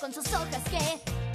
con sus hojas que